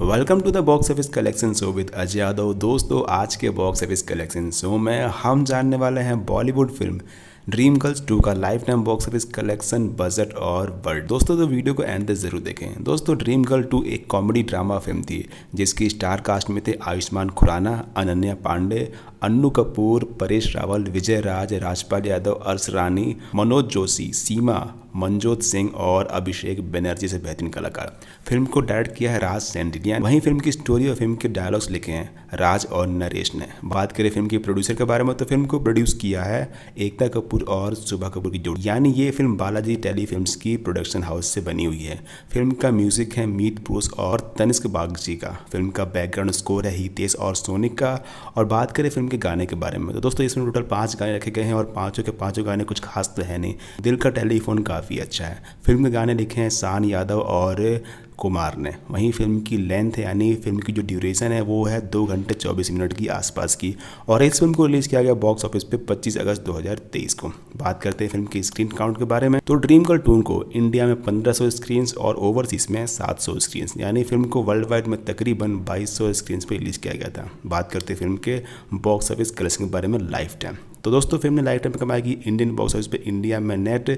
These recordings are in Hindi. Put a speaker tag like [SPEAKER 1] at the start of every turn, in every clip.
[SPEAKER 1] Welcome to the box office collection show with Ajay Yadav दोस्तों, आज के बॉक्स ऑफ़िस कलेक्शन शो में हम जानने वाले हैं Bollywood film dream girls two का lifetime box office collection budget और वर्ड दोस्तों तो वीडियो को एंड तक ज़रूर देखें। दोस्तों ड्रीम गर्ल टू एक कॉमेडी ड्रामा फ़िल्म थी, जिसकी स्टार कास्ट में थे आयुष्मान खुराना, अनन्या पांडे, अन्नू कपूर, परेश रावल, विजय राज, राजपाल यादव अर्श रानी, मनोज जोशी, सीमा, मनजोत सिंह और अभिषेक बनर्जी से बेहतरीन कलाकार। फ़िल्म को डायरेक्ट किया है राज सेंडिलिया वहीं फ़िल्म की स्टोरी और फ़िल्म के डायलॉग्स लिखे हैं राज और नरेश ने। बात करें फ़िल्म के प्रोड्यूसर के बारे में तो फ़िल्म को प्रोड्यूस किया है एकता कपूर और सुबह कपूर की जोड़ी। यानी ये फ़िल्म बालाजी टेली फ़िल्म की प्रोडक्शन हाउस से बनी हुई है। फ़िल्म का म्यूज़िक है मीत पुरुष और तनिष्क बागजी का। फ़िल्म का बैकग्राउंड स्कोर है हितेश और सोनिक। का और बात करें फ़िल्म के गाने के बारे में तो दोस्तों इसमें टोटल पाँच गाने रखे गए हैं और पाँचों के पाँचों गाने कुछ खास तो है नहीं। दिल का टेलीफोन काफ़ी अच्छा है। फ़िल्म के गाने लिखे हैं शान यादव और कुमार ने। वहीं फ़िल्म की लेंथ यानी फ़िल्म की जो ड्यूरेशन है, वो है दो घंटे चौबीस मिनट की आसपास की। और इस फ़िल्म को रिलीज़ किया गया बॉक्स ऑफ़िस पे 25 अगस्त 2023 को। बात करते हैं फ़िल्म की स्क्रीन काउंट के बारे में। तो ड्रीम गर्ल टून को इंडिया में 1500 स्क्रीन और ओवरसीज में 700 स्क्रीन यानी फ़िल्म को वर्ल्ड वाइड में तकरीबन 2200 स्क्रीन पर रिलीज़ किया गया था। बात करते फ़िल्म के बॉक्स ऑफ़िस कलेक्शन के बारे में, लाइफ टाइम। तो दोस्तों, फ़िल्म ने लाइफ टाइम कमाएगी इंडियन बॉक्स ऑफ़िस पर इंडिया में नेट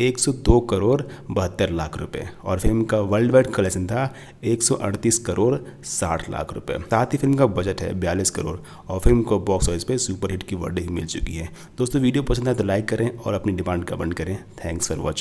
[SPEAKER 1] 102 करोड़ बहत्तर लाख रुपये और फ़िल्म का वर्ल्ड वाइड कलेक्शन था 138 करोड़ 60 लाख रुपये साथ ही फ़िल्म का बजट है 42 करोड़ और फ़िल्म को बॉक्स ऑफ़िस पर सुपरहिट की वर्डिंग मिल चुकी है। दोस्तों, वीडियो पसंद आए तो लाइक करें और अपनी डिमांड कमेंट करें। Thanks for watching